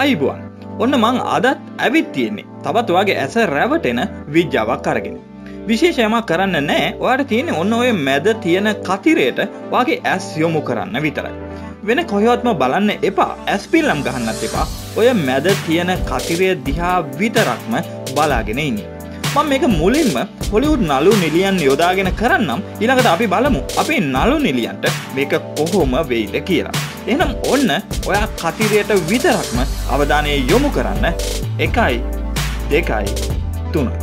ආයිබුවන් ඔන්න මං අදත් ඇවිත් තියෙන්නේ තවත් වගේ ඇස රැවටෙන විද්‍යාවක් අරගෙන. විශේෂයමක් කරන්න නෑ ඔයාට තියෙන ඔන්න ඔය මැද තියෙන කතිරයට වගේ ඇස් යොමු කරන්න විතරයි. වෙන කොහොත්ම බලන්න එපා ඇස්පිල්ලම් ගහන්නත් එපා ඔය මැද තියෙන කතිරය දිහා විතරක්ම බලාගෙන ඉන්නේ. මම මේක මුලින්ම හොලිවුඩ් නලු නිලියන් යොදාගෙන කරන්නම් ඊළඟට අපි බලමු අපේ නලු නිලියන්ට මේක කොහොම වෙයිද කියලා. එනම් ඔන්න ඔයා කතිරයට විතරක්ම අවධානය යොමු කරන්න එකයි දෙකයි තුනයි.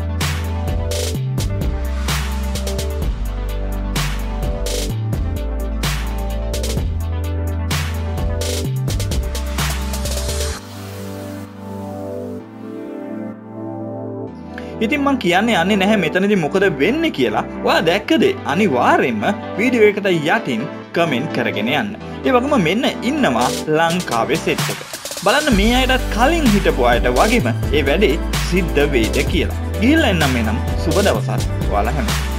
ඉතින් මං කියන්නේ යන්නේ නැහැ මෙතනදි මොකද වෙන්න කියලා ඔයා දැක්කදේ අනිවාර්යෙන්ම වීඩියෝ එකට යටින් කමෙන්ට් කරගෙන යන්න. ඒ වගේම මෙන්න ඉන්නවා ලංකාවේ සෙට් එක. බලන්න මේ අයටත් කලින් හිටපු අයට වගේම ඒ වැඩේ සිද්ධ වෙයිද කියලා. ගිහිල්ලා එන්නම් එනම් සුබ දවසක් ඔයාලා හැමෝටම.